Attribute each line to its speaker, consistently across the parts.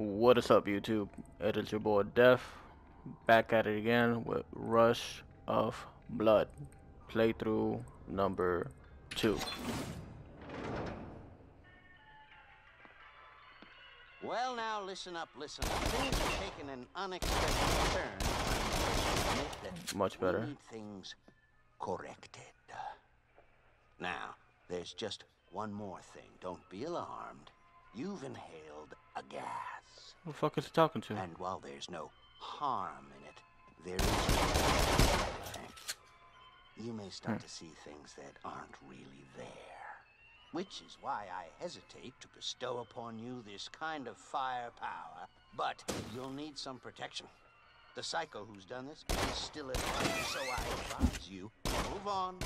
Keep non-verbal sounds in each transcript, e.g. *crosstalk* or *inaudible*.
Speaker 1: What is up, YouTube? It is your boy Def, back at it again with Rush of Blood, playthrough number two.
Speaker 2: Well, now listen up, listen up. Things have taken an unexpected turn.
Speaker 1: Much better.
Speaker 2: things corrected. Now, there's just one more thing. Don't be alarmed. You've inhaled a gas.
Speaker 1: Who the fuck is he talking to?
Speaker 2: And while there's no harm in it, there is. You may start hmm. to see things that aren't really there. Which is why I hesitate to bestow upon you this kind of firepower. But you'll need some protection. The psycho who's done this is still at large, so I advise you move on.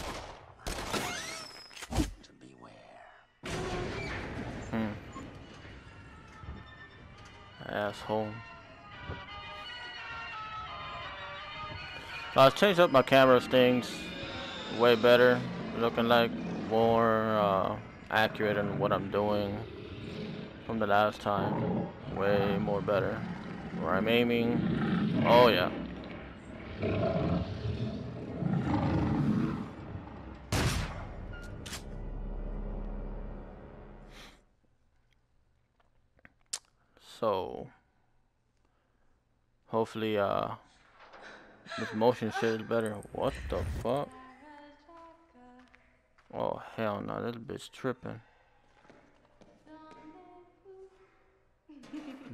Speaker 1: Asshole. So I changed up my camera things way better, looking like more uh, accurate in what I'm doing from the last time. Way more better. Where I'm aiming. Oh yeah. Hopefully uh this motion shit is better. What the fuck? Oh hell no, this bitch tripping.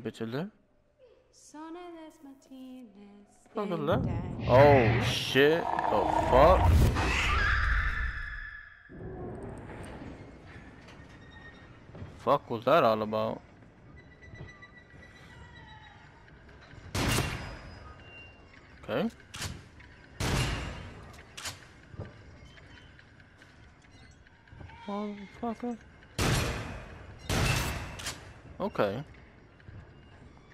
Speaker 1: bitch is? Fuck is? Oh shit. The fuck? Fuck was that all about? Okay. Motherfucker. Okay.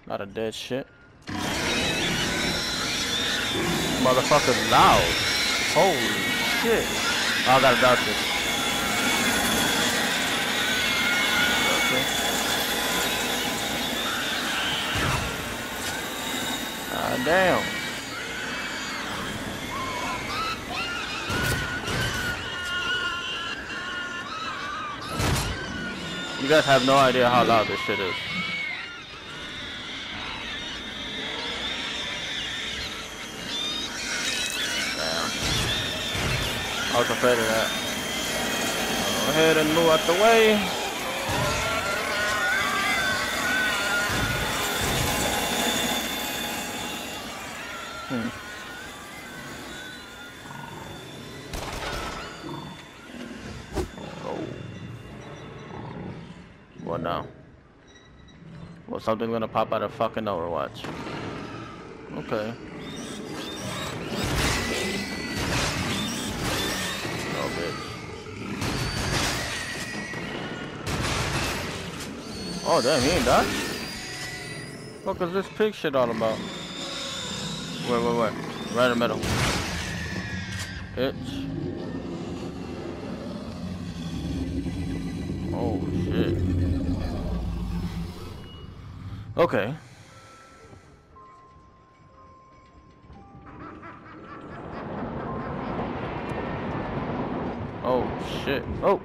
Speaker 1: Not a dead shit. Motherfucker's loud. Holy shit. Oh, I gotta dodge this. Okay. Ah, damn. You guys have no idea how loud this shit is. Damn. I was afraid of that. Go ahead and move out the way. Something's gonna pop out of fucking Overwatch. Okay. Oh. Oh, damn, he ain't died? What is this pig shit all about? Wait, wait, wait. Right in the middle. Bitch. Okay. Oh, shit. Oh,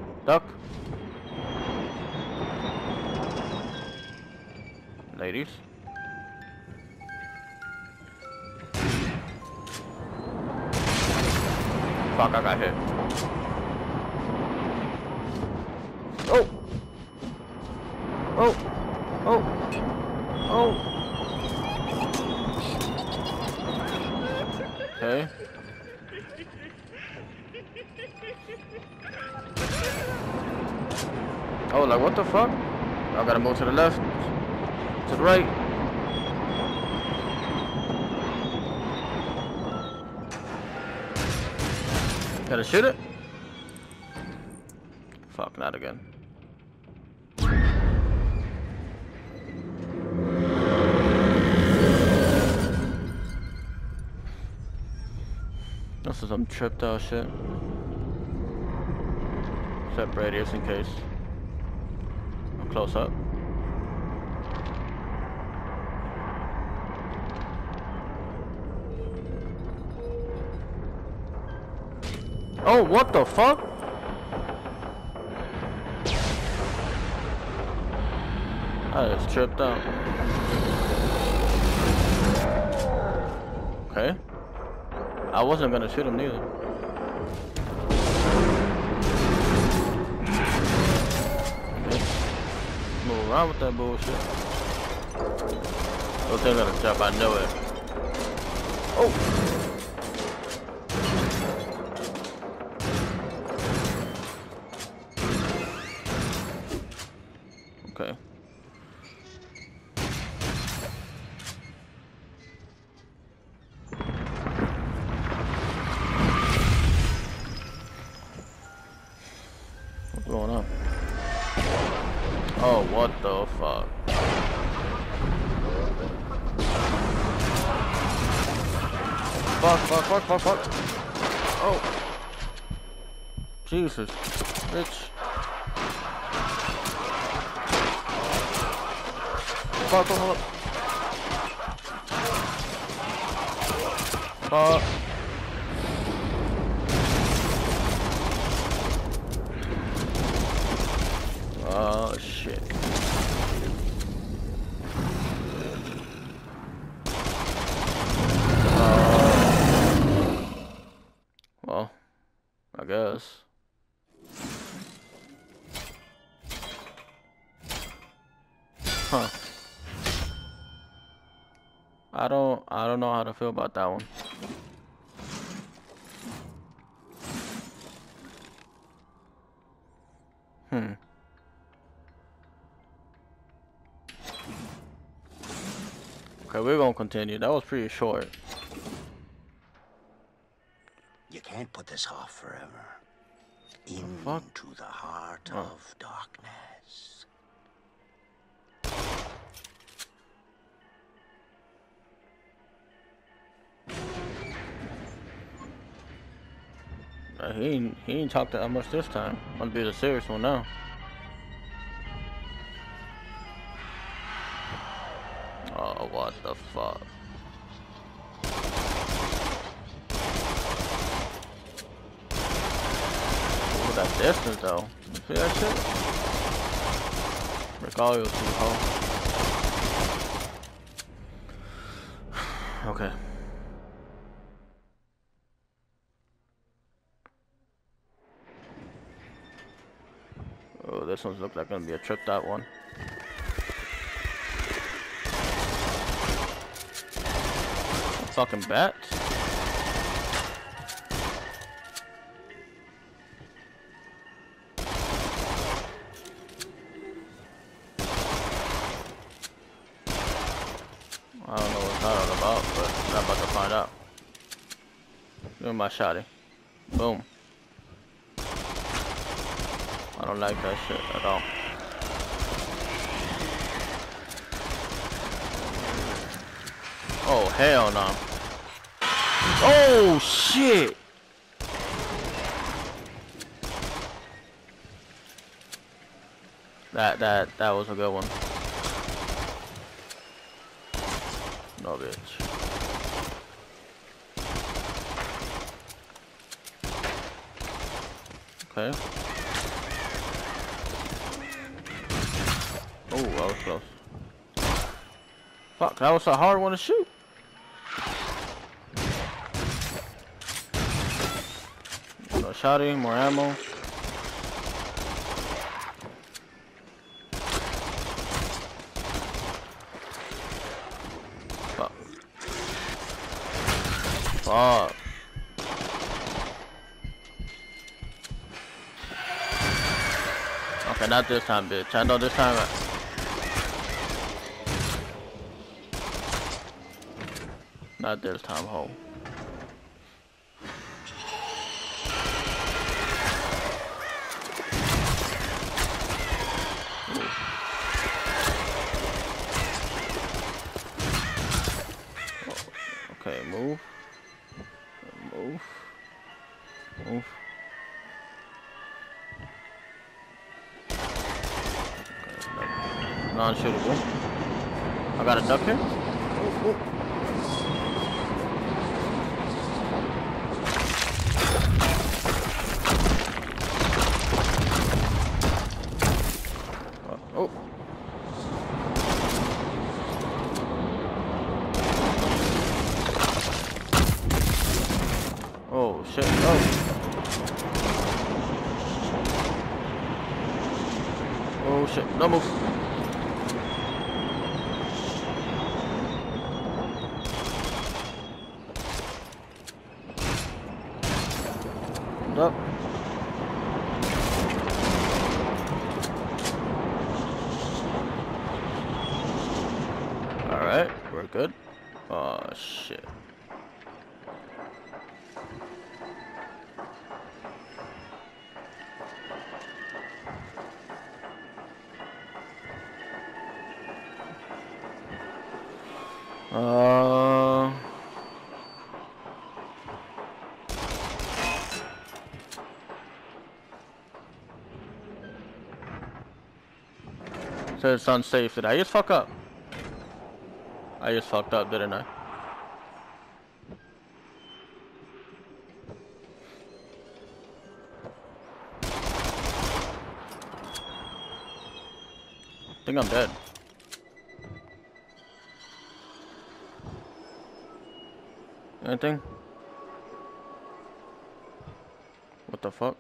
Speaker 1: Gotta shoot it? Fuck, not again. This is some tripped out shit. Set radius in case. I'm close up. Oh, what the fuck? I just tripped out. Okay. I wasn't gonna shoot him neither. Move around with that bullshit. Those things gonna jump, I know it. Oh! Fuck, fuck, fuck. Oh. Jesus. Bitch. Fuck, fuck, fuck. Fuck. Oh shit. I don't I don't know how to feel about that one. Hmm. Okay, we're gonna continue. That was pretty short.
Speaker 2: You can't put this off forever. Into the heart
Speaker 1: Oh.
Speaker 2: of darkness.
Speaker 1: Uh, he ain't, he ain't talked that much this time. Gonna be the serious one now. Oh, what the fuck? Look at that distance though. See that shit? Regalia too home. *sighs* Okay. Oh, this one's look like gonna be a trip that one. Fucking bat. I don't know what that all about, but I'm about to find out. Doing my shotty. Boom. I don't like that shit at all. Oh, hell no. Oh, shit. That, that, that was a good one. No, bitch. Okay. Oh, that was close. Fuck, that was a hard one to shoot. No shotty, more ammo. Fuck. Fuck. Okay, not this time, bitch. I know this time. I Not this time, Uh Says it's unsafe. Did I just fuck up? I just fucked up, didn't I? Think I'm dead. Anything? What the fuck?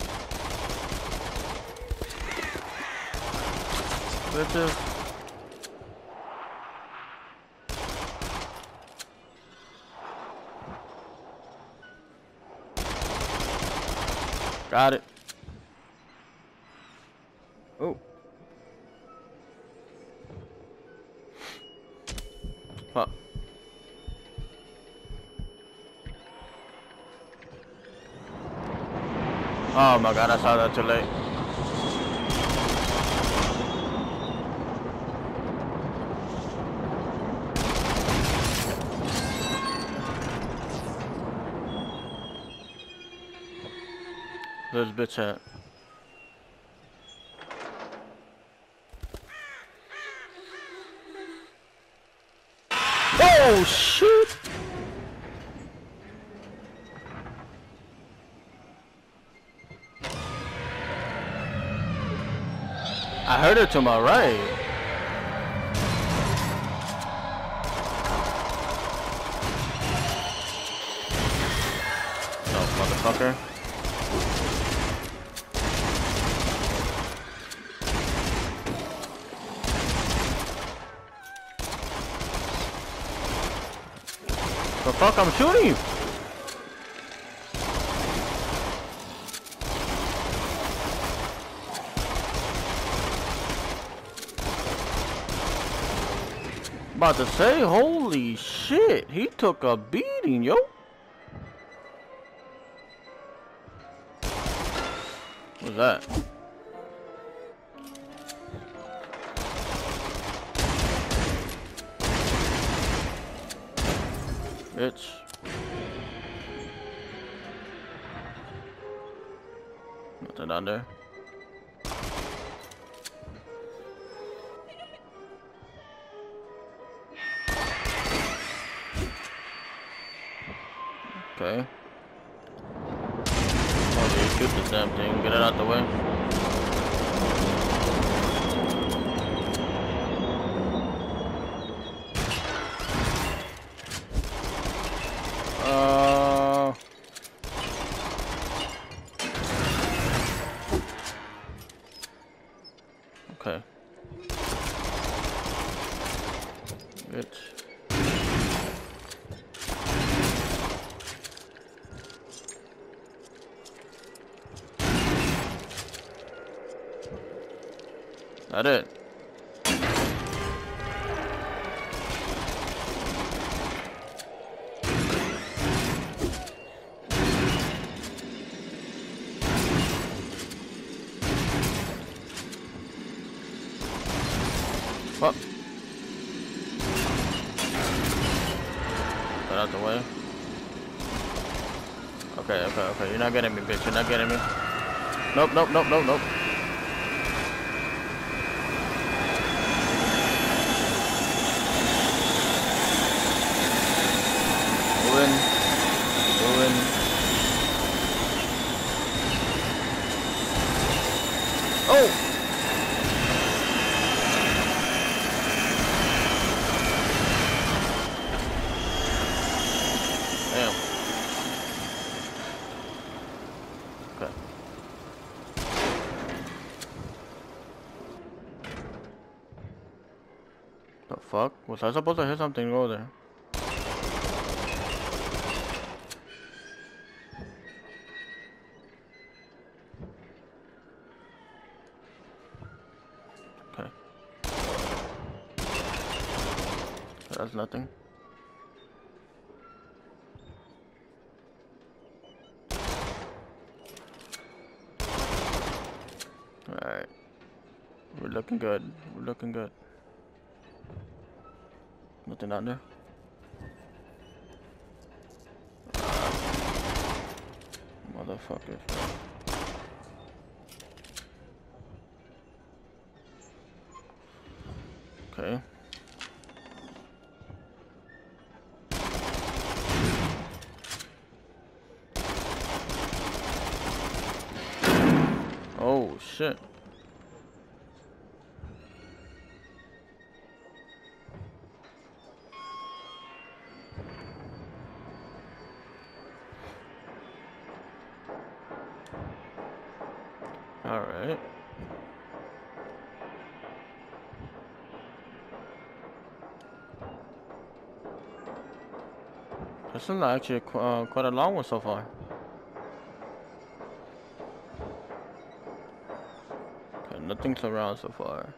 Speaker 1: Bitches. Got it. Oh. Oh my god, I saw that too late. Where's bitch at? Oh shit! Heard it to my right. Oh, motherfucker. The fuck, I'm shooting you! About to say, holy shit, he took a beating, yo. What's that? Bitch. Nothing under. Okay. Oh, okay, shoot this damn thing. Get it out the way. What? Get out the way. Okay, okay, okay. You're not getting me, bitch. You're not getting me. Nope, nope, nope, nope, nope. Moving. Moving. Oh! Damn. Fuck? Was I supposed to hit something over there? Okay. That's nothing. Alright. We're looking good. We're looking good. There. Motherfucker. Okay. Oh shit. All right. This is actually uh, quite a long one so far. Okay, nothing's around so far.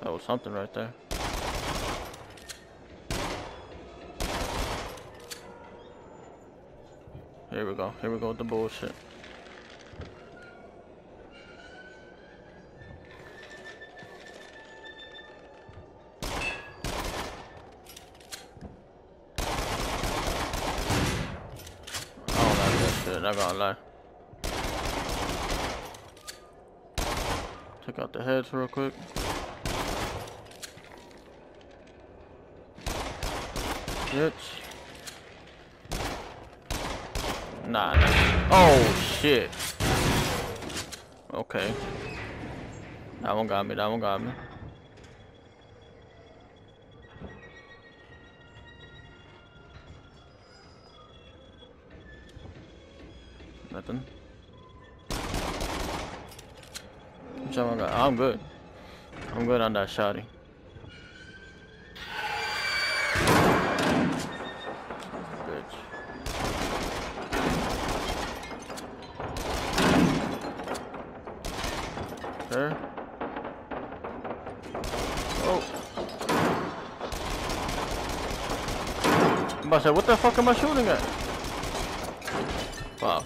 Speaker 1: That was something right there. Here we go. Here we go with the bullshit. Oh, Shit, not gonna lie. Take out the heads real quick. Bitch. Nah. Oh, shit. Okay. That one got me, that one got me. Nothing. I'm good. I'm good on that shotty. Oh. To say, what the fuck am I shooting at? Fuck.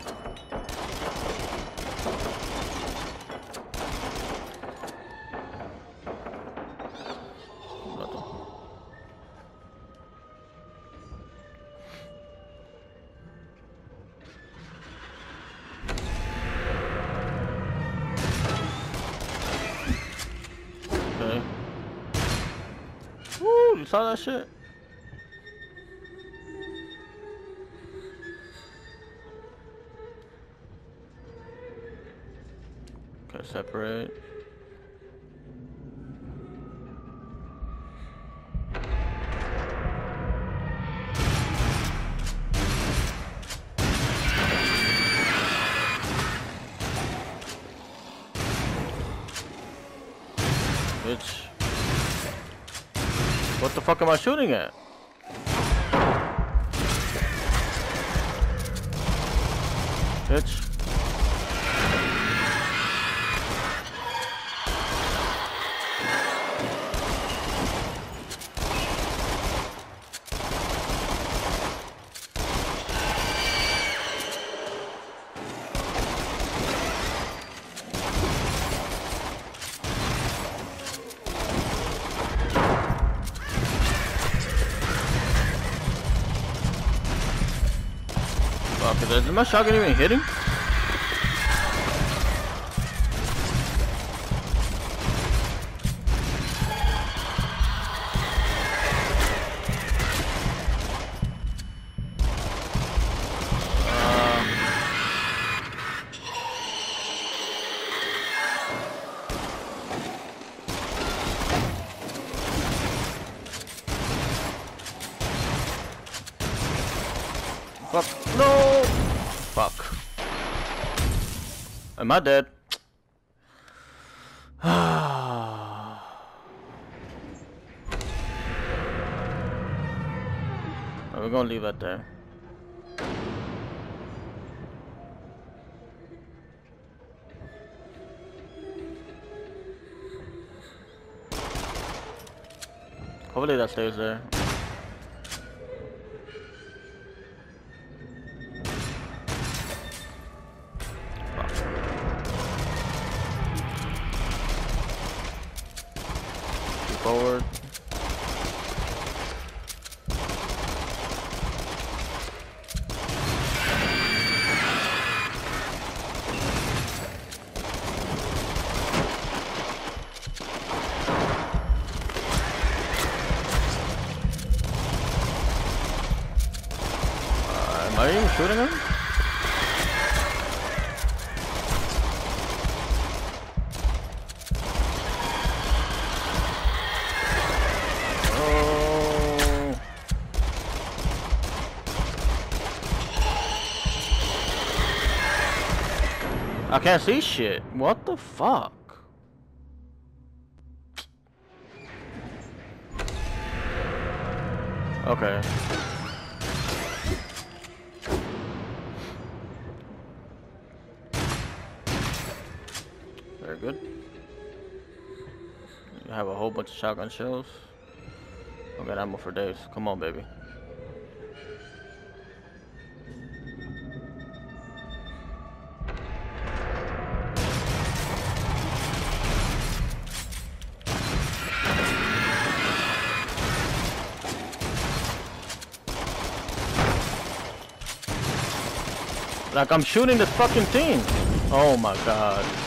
Speaker 1: Bitch. What the fuck am I shooting at? Bitch. My shotgun even hitting? Uh, Am I dead? *sighs* we're gonna leave that there. Hopefully that stays there. Forward. Uh, I shooting him? Can't see shit. What the fuck? Okay. Very good. You have a whole bunch of shotgun shells. I got ammo for days. Come on, baby. Like I'm shooting the fucking thing. Oh my god.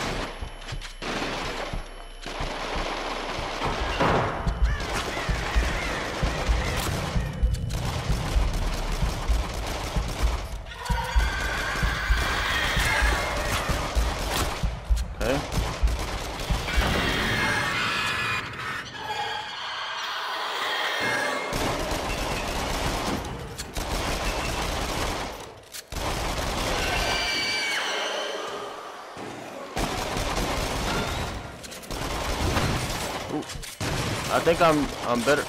Speaker 1: I think I'm I'm better.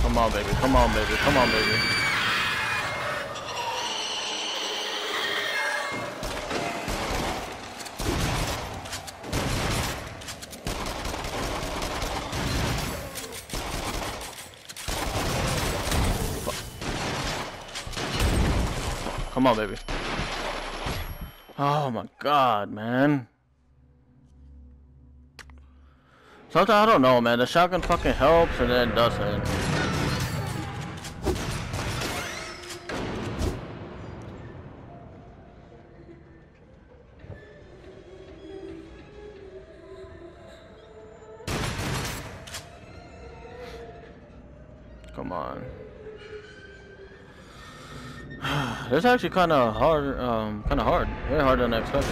Speaker 1: Come on, baby. Come on, baby. Come on, baby. Come on, baby. Oh my god, man. Sometimes I don't know, man. The shotgun fucking helps and then it doesn't. Is actually kind of hard, um, kind of hard. Way harder than I expected.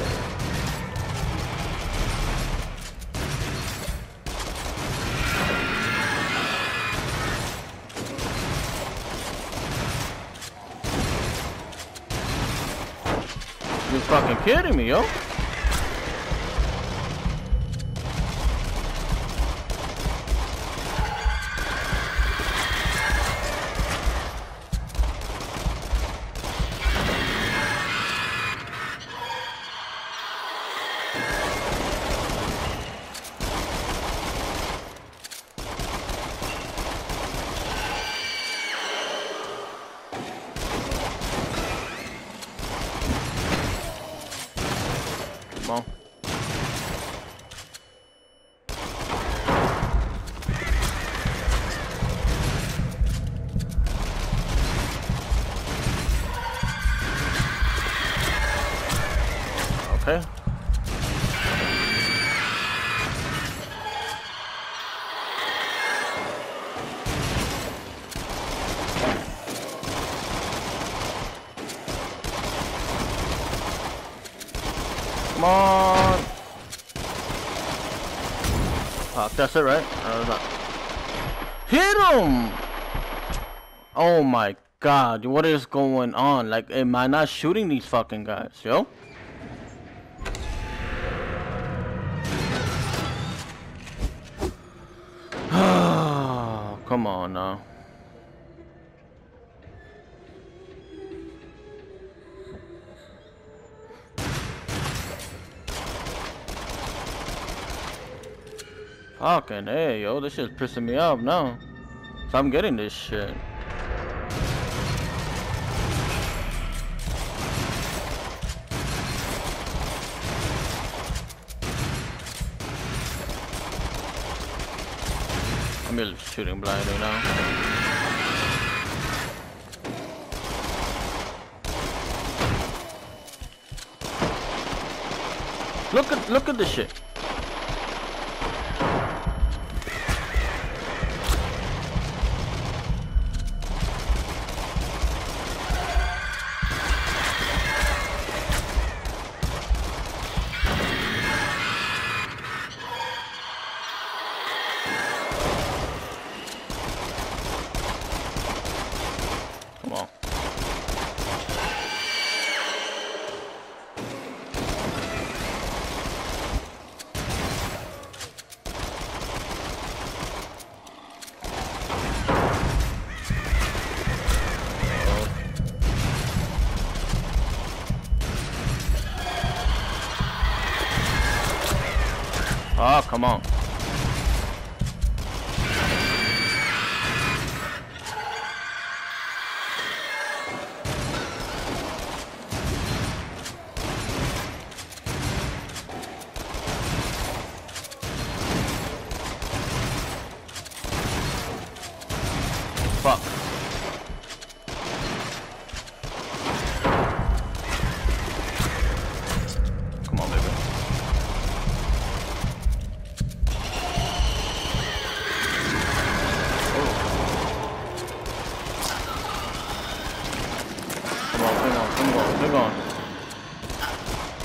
Speaker 1: You fucking kidding me, yo? That's it, right? Uh. Hit him! Oh my god, what is going on? Like, am I not shooting these fucking guys, yo? *sighs* Come on now. Fucking hey, yo, this shit's pissing me off now. So I'm getting this shit. I'm just shooting blindly now. Look at look at this shit. Come on.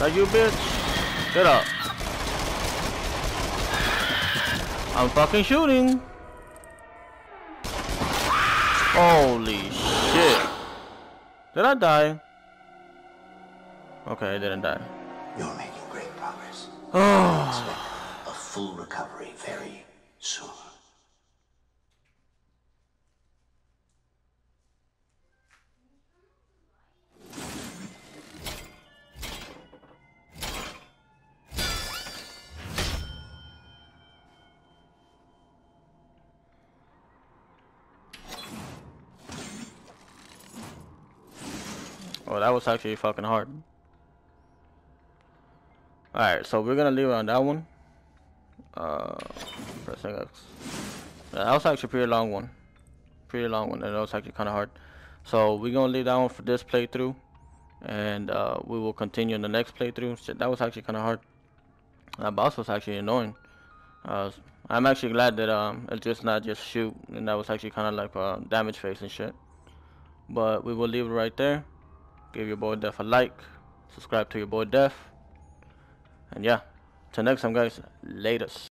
Speaker 1: Like you, bitch. Get up. I'm fucking shooting. Holy shit. Did I die? Okay, I didn't die.
Speaker 2: You're making great progress. *sighs*
Speaker 1: Oh,
Speaker 2: a full recovery very
Speaker 1: oh, that was actually fucking hard. Alright, so we're gonna leave it on that one. Uh, pressing X. That was actually pretty long one. Pretty long one, and that was actually kind of hard. So we're gonna leave that one for this playthrough, and uh, we will continue in the next playthrough. Shit, that was actually kind of hard. That boss was actually annoying. Uh, I'm actually glad that um, it's just not just shoot, and that was actually kind of like uh, damage face and shit. But we will leave it right there. Give your boy Def a like. Subscribe to your boy Def. And yeah, till next time, guys. Latest.